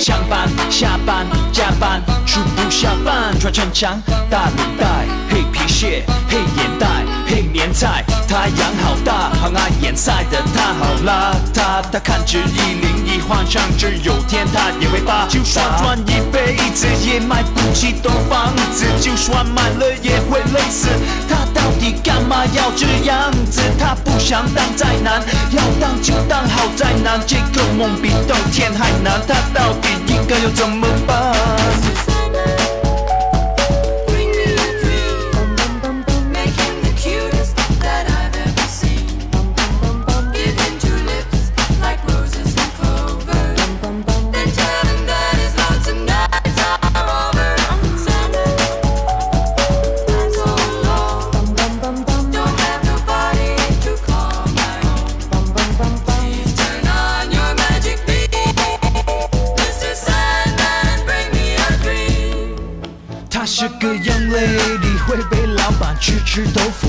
上班下班加班，吃不下饭，穿城墙大领带，黑皮鞋，黑眼袋，黑棉菜。太阳好大，好爱演赛的他好邋遢，他看着一零一，换上只有天他也会发。就算赚一辈子也买不起栋房子，就算买了也会累死。他他要这样子？他不想当再难，要当就当好再难。这个梦比登天还难，他到底应该要怎么办？是个 young lady，会被老板吃吃豆腐。